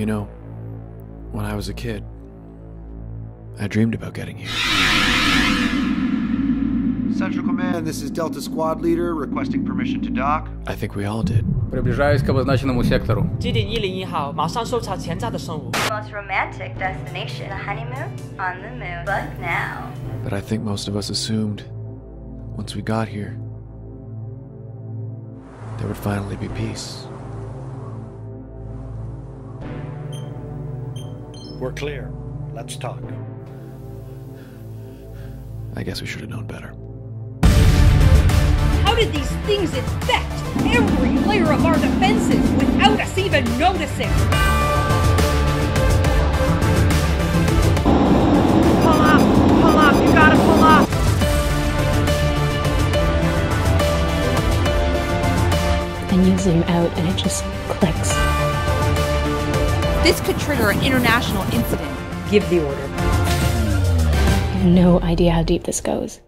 You know, when I was a kid, I dreamed about getting here. Central Command, this is Delta Squad Leader requesting permission to dock. I think we all did. Приближаюсь к обозначенному сектору. Most romantic destination, the honeymoon on the moon. But now. But I think most of us assumed, once we got here, there would finally be peace. We're clear. Let's talk. I guess we should have known better. How did these things infect every layer of our defenses without us even noticing? Pull up, pull up, you gotta pull up. Then you zoom out and it just clicks. This could trigger an international incident. Give the order. I have no idea how deep this goes.